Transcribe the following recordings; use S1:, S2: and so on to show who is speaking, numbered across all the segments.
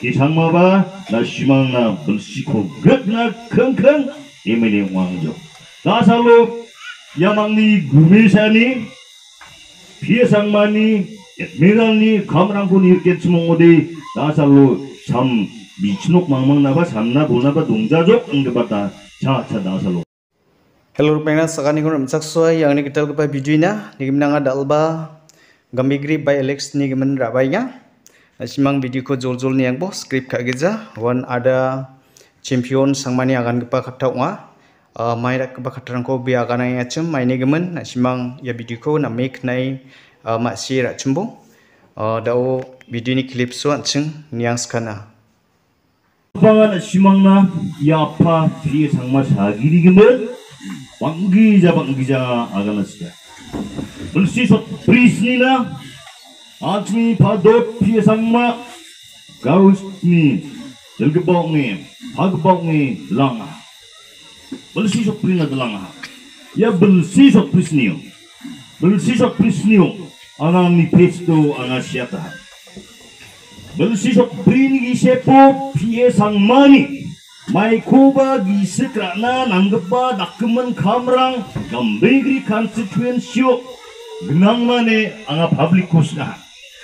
S1: Kisangmaba na simang na bersiko gret na kengkeng imini wangjo. Nasalo yamang ni gumisani 피해상 많이 미랄니 감랑군이 있겠지 뭐어디 나살로 참 미친옥 망망나바 삼나 보나바 농자족 응급받다 자차 나살로
S2: Hello rupena sakani kun ramsak soy yang ni kital kepa video na nigim nanga dalba gambigri by Alex ni gimen rabai nga Asimang video ko jol jol niang bo script ka geza, wan ada champion sangmani agan gepa khatta wa ah, mai rak gepa khatta ko bi agan ai achim mai ne gemen. Ya video ko na make nai ah, ma si rak chimbo ah, dao video ni clip so achim niang skana
S1: Pangan asimang na ya apa? Dia sangma giri gemen. Wangi jabang gija agan asya. Bersih nih lah. Atmi padot pia sama gaus ni jelgebok langa. Belsi sok pringat. Ya belsi sok prisnio. Belsi sok prisnio anang ni pesto anang siata. Belsi sok gisepo pia sangmani. Mai kuba gisekrana nanggeba dakumen kamrang gambegri constituency. Gnang mane anga public. Nah.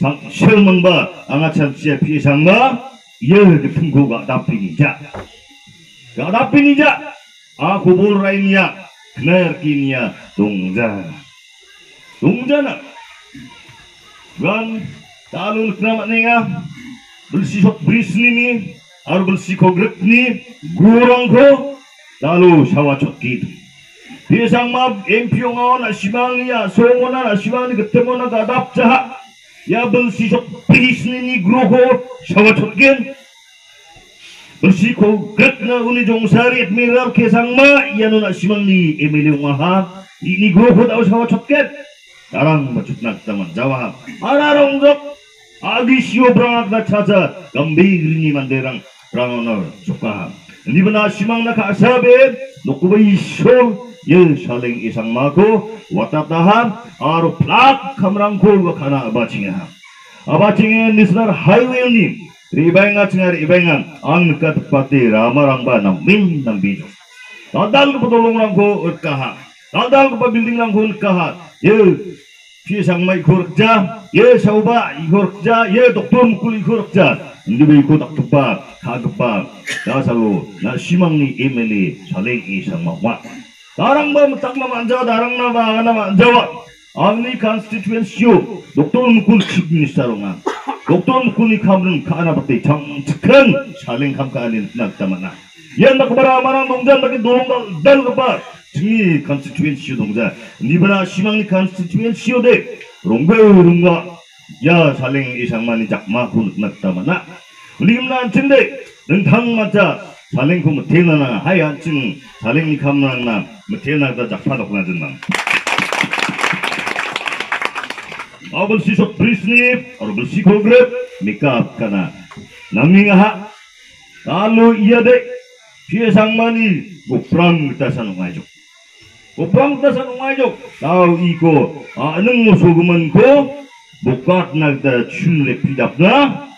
S1: 동자 실망바 앙아참시의 피상마 예 풍고가 Ah sok bris ni Ar bersih kogrek ni Gurang ko Lalu sawa cok gitu Biasang mab empio ngawan asimang niya Songonan asimang ni ketemu na kadap jahat Ya bersih Я был сижу пришли не грухо, шавачутген. Bersiko kretna uli jongsari admiral kesangma yanu na simangni emile maha ini grupo tau sawa chotket tarang bachut nak taman jawa ara rongjok adisyo brangak na chaja gambhir ni manderang rangonor sokaha nibna simang na ka asabe nokubai shor yul saling isang mako watatahan aru plak kamrangkul wakana abachinga. Abachinga nisnar highway ni. Ribainga chingar ibaingan ang katpati ramarangba nam min nam biju dadal ko podolong rangko utkaha. Dadal ko building rangko utkaha. Yul pisang mai kurja ye sauba ikurja ye doktor mukul ikurja ndibe iko tak kebab kagebab dasalo na simang ni saling isang mawa 예 kun nagtamana. Limna chinde nentang macha saling kum tenana hayan ching saling kamrang na tenada jakpa dokna jenang. Abel sisok prisnip, or bel sikogrep, mikap kana. Namingaha, Kalau iya dek, dia sang mani, goprang kita sa nungajok. Goprang kita sa nungajok. Tao iko, anong mo suguman ko, bukat na kita chunle pidap na. Ye pi sang mani buai chandi, metap ko, ta sa loina watak tinga. Ye development na ibagbaong ja, ye achudang ni mama thangni, goprang puni kosako, 슌레 피답나바 리바잉바 탄디데투가 우리기만 나시망 메헤탑 메헤탑 메헤탑 내가 아이고 참 집이야 메헤탑 바람마야 메헤탑 바람마야 신기한 주머니 그 고라테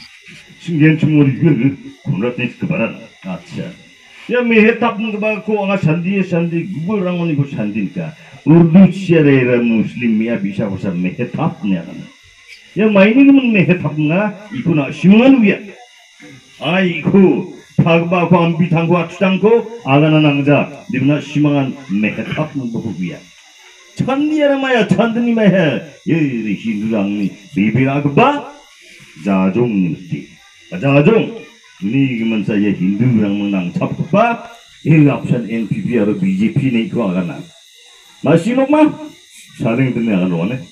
S1: 니기만 메헤탑nga 이구나 시망한 위야 아이고 파그바고 안비탄과 추장고 아가나 낭자 니브나 시망한 메헤탑 문도구비야 천니야라마야 천드니마야 예리 힌두랑니 비비라그바 자종님티 자 Kacang ajung, ini gimana saya Hindu yang menang. Cepat ini lapisan NPP atau BJP ini itu akan nang. Masih mau mah? Saling dunia akan wane.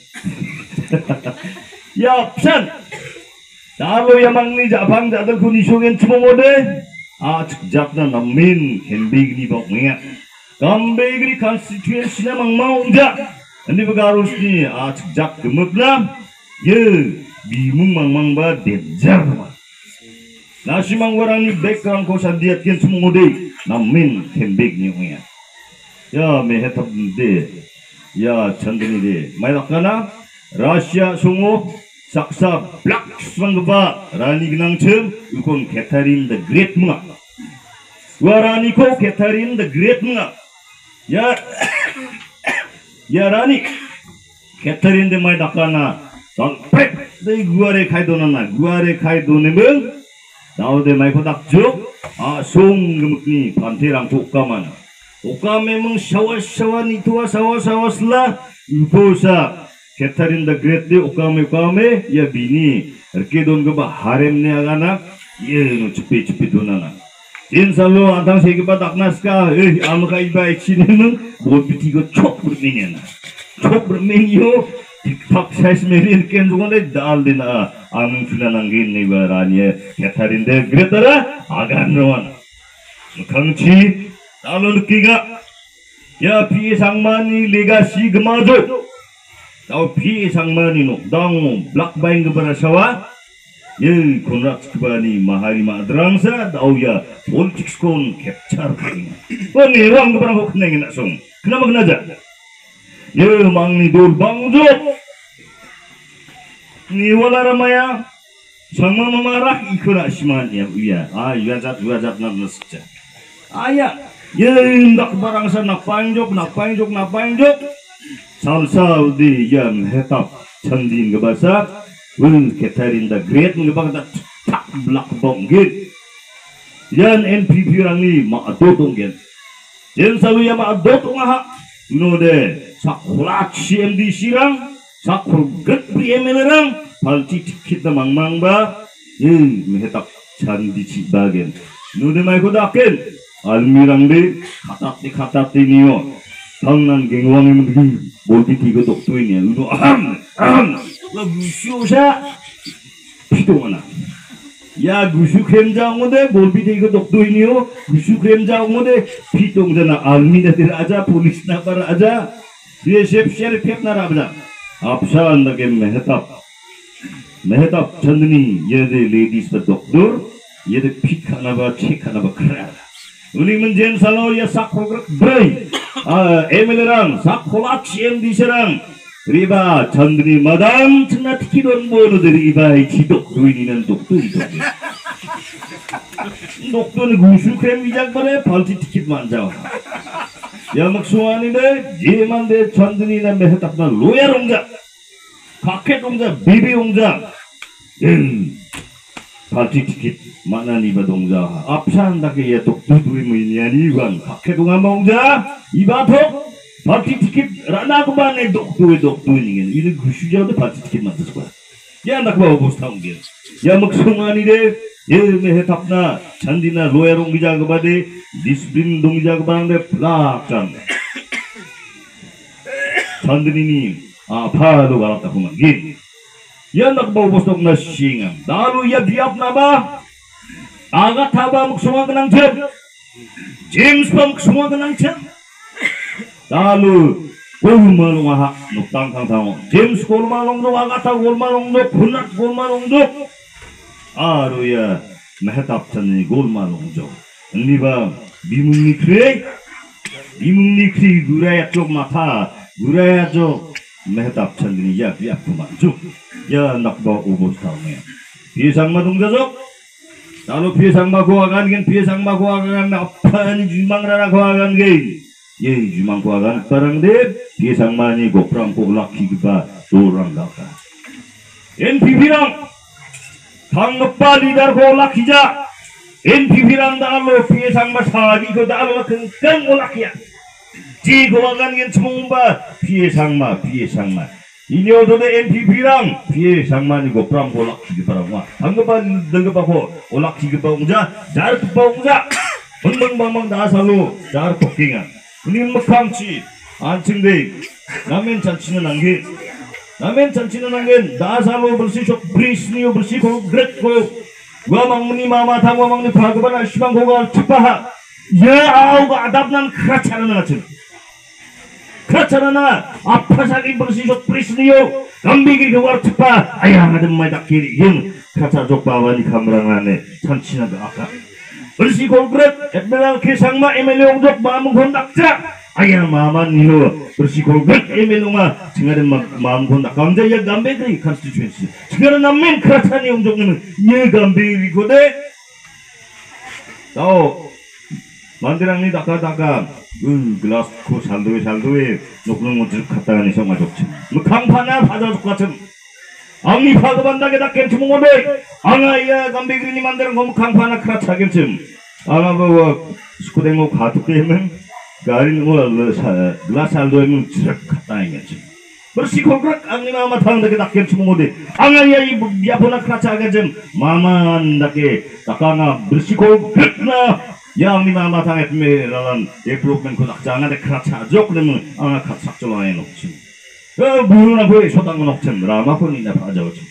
S1: Ya Option, Kalau yang mangni japang jadul kunisungin cuma mode. Ah, jakna namin hending ini bok mengat. Kambegri konstituensinya mang mau enggak. Ini begarus ni ah jak gemuklah. Ye, ya, bimung mang mang ba denjar mah nasimang warang ni bekang ko sa diat kin namin himbig ni uya ya mehetab de ya chandini de may lakana Russia sungo saksa black swangba rani ginang chem yukon Catherine the Great mga warani ko Catherine the Great mga ya ya rani. Catherine de may lakana Don't prep. They guare kai donana, guare kai donemeng. 나오데 마이코 닥죠 아 송금니 반테랑 독가만 독가메멍 샤와 샤와 니토와 샤와 샤와슬라 우포사 Catherine the Great de ukame ukame ya bini erke don ke harem ne agana ye no cepi cepi donana in salo antang segi badak naska eh amka iba ichine nung bot biti go chok berminiana chok berminio Fakşeşmerin kendine daldina anın filan angin ni baraniye yatharinde gretara aganroan. Kangçi dalon kiga ya pi sangmani lega sigmajo. Tau pi sangmani no dang blak baing gebara sawa. Ye konrat kibani mahari madrangsa tau ya politik skon capture. Wani rang gebara hok nengin asong. Kenapa kenaja? mang dur bangjo ni wala ramaya sama memarah ikura isman ah, ah, ya iya ah iya zat jat zat nam nasja aya ya. Ndak barang sana panjok na panjok na panjok salsal di jam hetap candin gebasa wun ketarin da great ngebang da tak blak bonggit yan npp rangi ma adotong gen yan sawi ya ma adotong aha no de sakulat cmd sirang sakul get pri emelerang palti tikit da mang mang ba yin mehetap chandi chi bagen nude mai ko daken almirang de khatak di khatak di niyo 당난 갱왕의 문기 몰디 디고 독도이냐 우도 아함 아함 너 무시오샤 피동하나 야 구슈 크렘자옹데 몰비 디고 독도이니요 구슈 크렘자옹데 피동자나 알미 BSF શેરી ફેંકનારા બધા આપશાલ લગે મહેતાબ મહેતાબ ચંદની યદે ladies the doctor યદે ફીખાનાબા છેખાનાબા ખરારા 우리는 젠살로 야사코그럭 브레이 아 에밀랑 사코락시엠 디시랑 리바 전드니 마담 층나 티키돈 모르들 이바이 기독 루인이는 독도이도 독도는 구슈크렘 위장반에 발티 티켓 만자와 Ah, ani wan pakke donga mongja iba thok parti tiket rana ko ba ne dok tu dok tu ni ngen ini gushu ja de parti tiket ma tswa ya nak ba obos ta ungge ya maksung ani ये लेहत अपना छंदीना लोयर उंगी जाग बादे डिस्प्लिन दुंगी जाग बांदे प्लाकन छंदनी नी आफा दो गालत हुमन गिर ya nakbaw bosok na singam. Dalo yab yab na ba agat haba magsumang ng chip James pa magsumang ng chip dalo kulmalong aha nuktang kang tangon James kulmalong no agat ha kulmalong no punat kulmalong no 아루야 메헤답찬니 골마롱조. 응리바 미묵니 크레? 미묵니 크리 누라야 쪽 마타. 누라야 쪽 메헤답찬니 야 비아프만조 야 낙바 오보스타오네. 비상마 동자족? 나로 비상마 고아간 겐 비상마 고아간 아파니 주망라라 고아간 겐. 예, 주망 고아간 빠랑데 비상마니 고프랑 고락키기바 도랑가까 NPP랑 Hangpa lider ko lakija. NPP lang dalo piye sang masagi ko dalo kengkeng ko lakya. Ji ko akan gen semumba piye sang ma piye sang ma. Ini odo de NPP lang piye sang ma ni ko pram ko lakki ke parang wa. Hangpa dengga pa ko o lakki ke pa ungja jar tu pa ungja. Bang bang bang dah selalu jar pokingan. Ini mekangci anjing deh. Namen cancinan angge. Namin cancinan angin dasalo bersihok brisniyo bersihok gretko gua mangni mama tangwa mangni bhagavan ashbang gogal cepaha ya au ga adabnan kracharana ngachin kracharana apasagi bersihkol gak emelunga tinggal maam konda kamja ya gambe kri constituency tinggal namen kerasani untuk ngen ye gambe rikode tau mandirang ni daka daka 그 글라스 코 살도에 살도에 녹는 것을 갖다 가 니 정말 좋지 뭐 강파나 받아 똑같은 앙이 파도반다게 닥겐 주몽어베 앙아이야 감베그리니 만드는 거뭐 강파나 크라차겐쯤 아마 뭐 스쿠댕고 가tuk되면 garin mo sa glass aldo yung jirak katay nga siya. Bersikograk ang ni mama tang dake dakir sumungode. Ang ay ay biyapo na krachaga jem. Mama dake takanga bersikograk na yang ni mama tang et me lalan improvement ko dakjanga de kracha jok le mo ang kratsak jolay nokchim. 어 부르나 보에 소당 녹침 라마 폰이나 파자오침.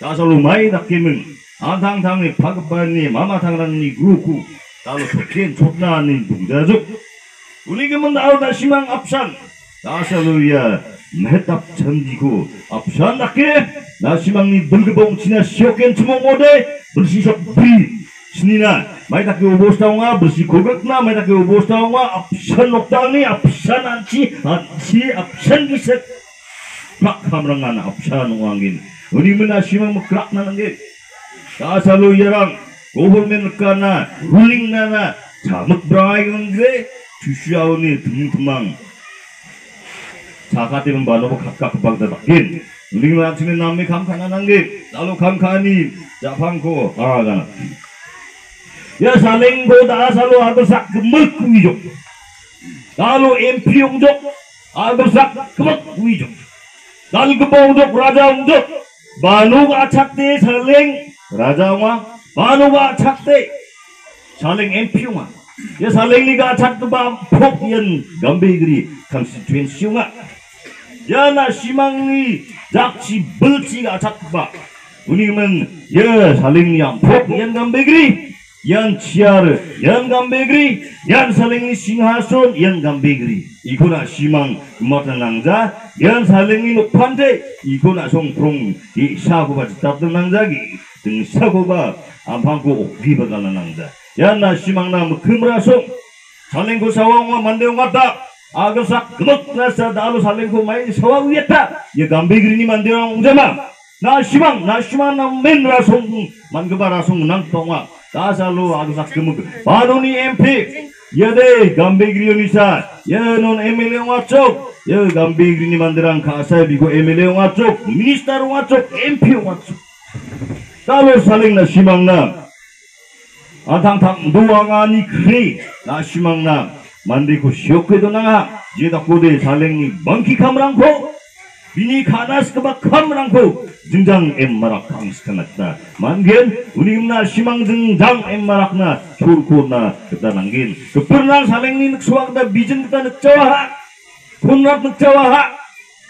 S1: 다사로 야망 피상만이 되드랑 옛메라니 그리당랑 크라차나가 아까 크라차나가 아까 Kasalo may nakimin. Antang tang ni pagpan ni mama tang ran ni guku. Talo sokin chotna ni dungdajuk. Uligi mun daw na simang apsan. Kasalo ya mehetap chandiku apsan nake. Na simang ni bulgebong china sioken chumong ode. Bersisok bri. Sinina, may taki ubos tao nga, bersih kogak na, may taki ubos tao nga, apsan noktang ni, apsan anci, anci, apsan gisek. Pak kamrangan, apsan makrak na nanggit. Kasalo yarang government ka na ruling na na 자막 브라이건 그래? 주시아오니 등tumang 자가되는 바로 각각 방다. 바뀐 우리가 아침에 남미 감카나는 게 나로 감카니 자판코 아가나. 야 살랭고 다살로 아들삭 그먹 구이족. 나로 MP 용족 아들삭 그먹 구이족. 날그봉족 라자 용족 Banuga chakte saling raja wa banuga chakte saling MP wa ya saling ni ga chak ba phok yan gambe gri constituency wa ya na simang ni jakchi bulchi ga chak ba. Unimen ya saling yang phok yan gambe yang ciare yang gambegri yang salingi singhason yang gambegri ikona simang matanangja yang saling no pante ikona songprong i nangja gi, nangjagi sabu sakoba ampangko okgi bagala nangja yang nasimang simang nama mkhimra song salingko sawangwa mandeong ngata sak gemuk nasa dalu salingku main sawang yeta ya, ya gambegri ni mandeong ujama nasimang, nasimang na simang na men rasong nang tonga 금라송 살랭고 사왕와 만대용 같다 아그사 그먹나사 나로 살랭고 마이 사왕 위했다 이 감비그리니 만대용 웅자마 나 시망 나 시망 나 맨라송 만그바라송 낭동아 나살로 아그사 그먹 바로니 MP Yade gambigri unisa, ya non emele wacok, ya gambigri ni mandirang kasa bigo emele Dindang em marak tangs kanakna. Mangin, unim na simang dindang em marak na. Surko na kita nanggin. Kepernang saleng ni nagsuwag na bijin kita nagcawaha. Kunrat nagcawaha.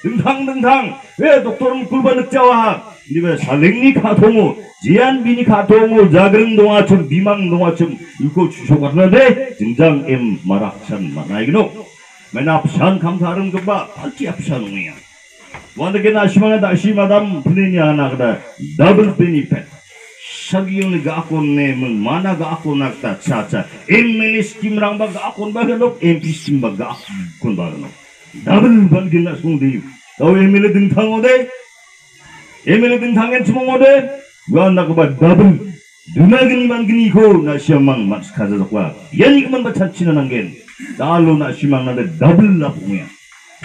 S1: Dindang dindang. Eh, doktor mkulba nagcawaha. Hindi ba salengni katongo. Jian bini katongo. Jagring dongachum, bimang dongachum. Yuko chusokat na de. Dindang em marak san manay gino. Menapsan kamtarang keba. Palki apsan ungiyang. Wandagen ashmanga da shimadam pneni anagda double benefit. Sagyun ga akon nemun mana ga akon nakta chacha. Emilis kimrang ba ga akon ba ganok MP sim ba ga akon ba ganok. Double bangen na sungdi. Tau emile ding thang ode. Emile ding thangen sumong ode. Ganda ko ba double. Dunagin mangini ko na siyamang mas kaza dokwa. Yan ikman ba chachi na nanggen. Dalo na siyamang na double na pumya.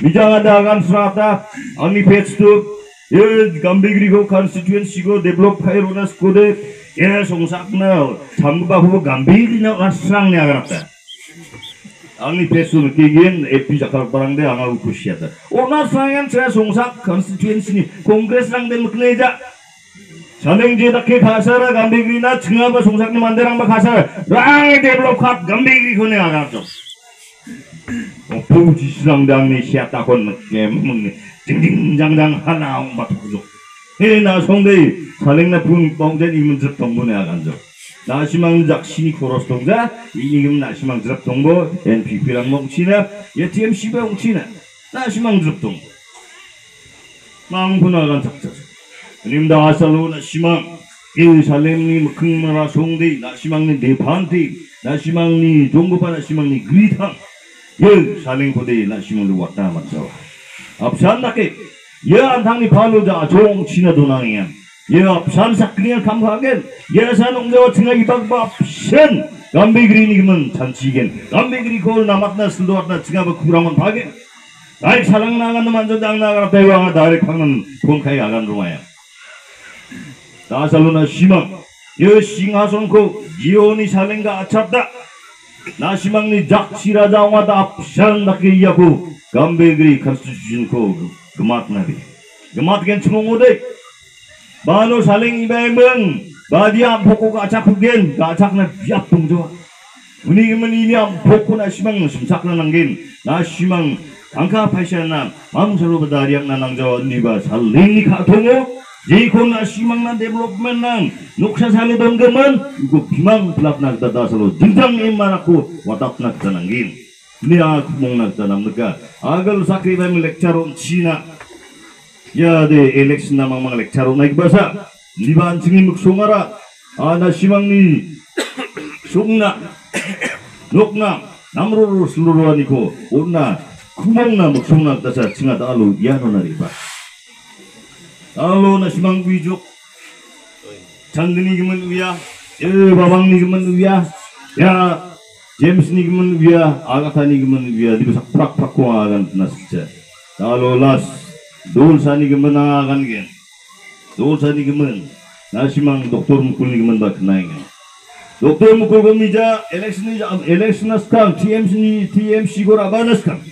S1: 마나 가콘 낙다. 차차 엠멜리 스팀랑 바 가콘 바가노 엠피 스팀 바 가콘 바가노 답은 번길나 송대유 너 에밀레 등탕오대 에밀레 등탕엔 주몽오대 왜안나 그봐 답은 누나그니만 그니고 나 시험망 마스카자적과 연이그만 바찬치는 한겐 나로 나 시망나데 더블 나봉이야 미장하다 아간 수라다 아미 페츠도 예 감베그리고 컨스티튜 엔시고 데벨롭 파이로나스 코데 예 송삭나 잠바 후보 감베그리나 왔스랑네 아가랍다 Angni pesul kigin epi jakal parang de anga ukusiata. Ona sangan saya songsak constituency ni kongres rang de mukneja. Saneng je dakke khasara gambigri na chinga ba songsak ni manderang ba khasara rang develop khat gambigri khone aga jo. Opu jisrang dang ni siata kon kem mung ding ding jang jang hana ong ba tujo. He na songde saneng na pung tongjen imun jet tongbone aga jo. 나시망 작 신이 코러스 동자 이니금 나시망 드랍 동보 NPP랑 몽치나 예TM 시베 몽치나 나시망 드랍 동보 망분화간 작자 님다 아살로 나 시망 예살렘니 묵흥마라 송데 나시망니 네판데 나시망니 종고파 나시망니 그리탕 예 살랭고데 나시망니 왔다 맞죠 앞산나게 예 안탕니 발로자 종치나 도낭이야 Ya san sakriya kam kagen ya san ongjawa thinga ibak ba shen gambe gri ni man chanchigen gambe gri ko namatna sildoatna thinga ba kurangon bhagen ai salang nagan manjo dang nagar bewanga dare khangan kongkai agan rumaya 나살로나 시망 여 싱하손코 지오니 살랭가 아찹다 나시망 니 작시라자와다 앞샹나게 이야고 감베그리 컨스티튜션코 그맛나리 그맛겐 추몽오데 poko na simang sumsak na nanggin na simang angka paisya na mam salo badariak na nangjo ni ba saling ni ka tungo. Jiko na simang na development nang nuksa sali don gemen iku bimang pelap na kita salo jintang imaraku watak na kita nanggin. Ni aku mong nagtanam nagka agal sakri ba mi lecture on China Ya de election namang mga lektaro na igbasa. Liban singin magsungara. Ana simangni sungna. Nukna. Namruru seluruhan iko. Una kumong na magsungna tasa singat alo yano na riba. Alo na simang bijok. Chandini giman uya. Eh babang ni giman uya. Ya James ni giman uya. Agatha ni giman uya. Di ba sak prak prak ko agan nasitsa. Alo last dul sani gemen akan gen dul sani gemen nasimang doktor mukul ni gemen bak naing doktor mukul gemija election election askam TMC ni TMC gor abanas kam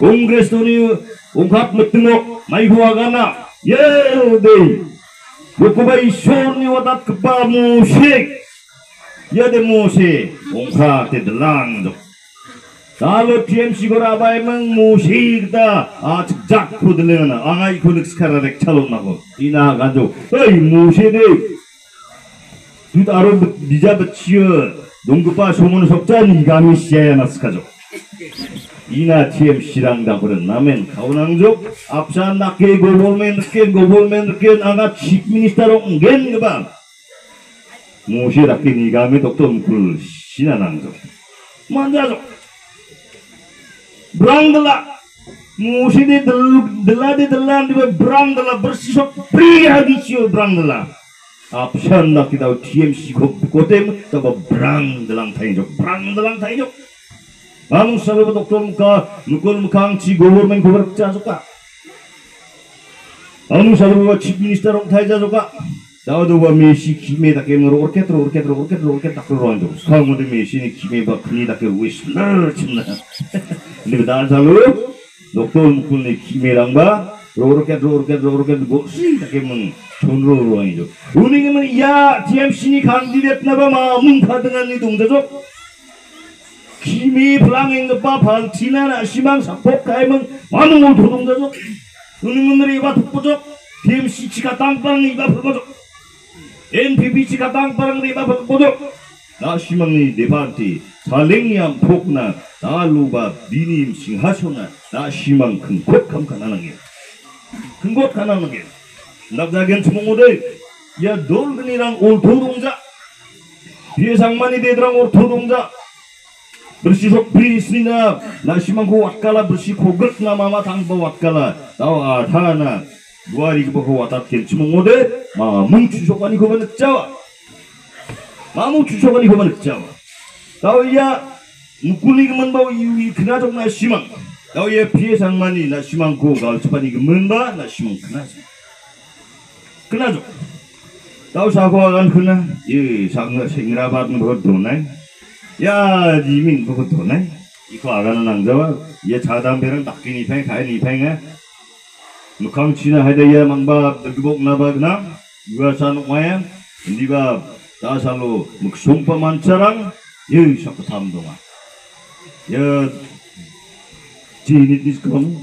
S1: kongres to ni ungkap metengok mai huagana يدي يكبيشون وتكبا موشيك يد موشي ونخا تدلاند Kalau TMC gora abai meng musik da aj jak kudlen angai kulik skara rek chalo na ko ina gajo ei musik de dut aro bija bachio dongpa somon sokcha ni gami shya na skajo 가미 시야야 나스카죠 이나 TMC랑 다버른 나멘 가오낭족 앞산 낙게 고볼멘 르켄 고볼멘 르켄 아가 칙 미니스터로 겐 그바 모시 낙게 니가미 독도 묵굴 시나낭족 만자족 Brangdala. Musidi dela di dela di brangdala bersisok pria gisio brangdala. Apsan nak kita TMC kotem sama brang dalang tainjok brang dalang tainjok. Ang sabi doktor muka mukul mukang ci government government suka. Ang sabi ba chief minister ong taija suka. 나도 봐 메시 김에 다 게임으로 오르케 들어 오르케 들어 오르케 들어 Amung sabi batok tom ka mukul mukang ci government government cha soka. Amung sabi batok chief minister ong thai cha soka. Tahu tuh bahwa Messi kimi tak kira ngurur orket, ngurur orket, ngurur orket, ngurur orket tak kira orang tuh. Sekarang udah Messi ini kimi bak kimi tak kira wis ner cina. Ini betul selalu dokter mukul ini kimi langba ngurur orket, ngurur orket, ngurur orket boksi tak kira meng tonro orang itu. Unik mana ya TMC ini kan dilihat napa mamung itu 김이 블랑행 바 발티나 시망 사폭 가이면 많은 걸 도동자죠. 은행문들이 이봐 독보죠. DMC 치가 땅빵 이봐 불거죠. NPP 치가 땅빵 이봐 불거죠. 나 시망니 네바한테 살랭이암 폭나 나 루바 미님 싱하쇼나 나 시망 큰곳 감가나는 게 큰곳 가나는 게. 남자견 주몽오들 야 놀근이랑 올 도동자. 비상만이 되더랑 올 도동자 bersisok binisrina lasimangko wakala bersikogrek nama tangpa wakala tau adhana duari kebako watat kel cimongode mamung cusokani ko manek mama mamung cusokani ko manek jawa. Tau iya nukuli kemen bau kena kenatok na simang tau iya pie sang mani na simangko gal cepani kemen ba na simang kenatok. Kenatok. Tau sako akan kena ye sangga singrabat ngebodonai 야, 이민 그거 도네? 이거 아가는 남자와 얘 자담배랑 낚인 이팽 가인 이팽에 무강 치나 하이다 얘 망바 늙복 나바 그나? 유아산 와야? 니가 다살로 묵 송파 만차랑? 예 샤크 삼동아 야 지니 디스컴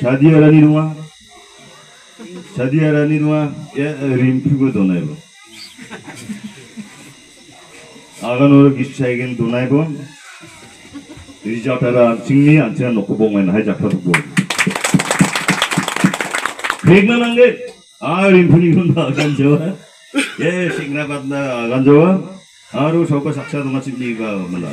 S1: 자디아라니 누아 자디아라니 누아 예 림피고 도네로 아가노르 기수차에겐 도나이보 리자타라 증리 안치나 놓고 보면 하이자파도 보 백만한 게아 림푼이 군다 아간 좋아 예 싱나받나 아간 좋아 아루 저거 saksa 동아 집리가 몰라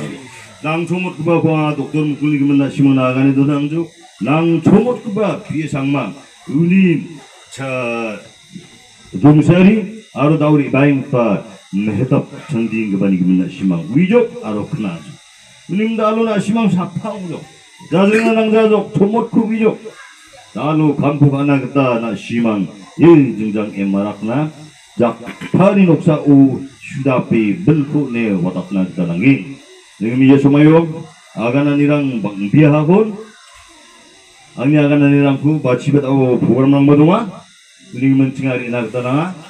S1: 낭 초못 그바 과 독tor 무kul리 그만나 시몬 아간에 도당주. 낭 초못 그바 비에 상마. 은이 자 동사리 아루 다우리 바잉파 mehetap chanding gabani gimna simang wijo aro knajo unim dalu na simang sapang jo jazringa nang jazok tomot ku wijo dalu kampu kana kita na simang ye jingjang emarakna jak pani noksa u sudapi belku ne watakna kita langi ngimi yesu mayo agana nirang bangbiahakon angni agana nirang ku bachibet au program nang badunga uning mencingari na kita nanga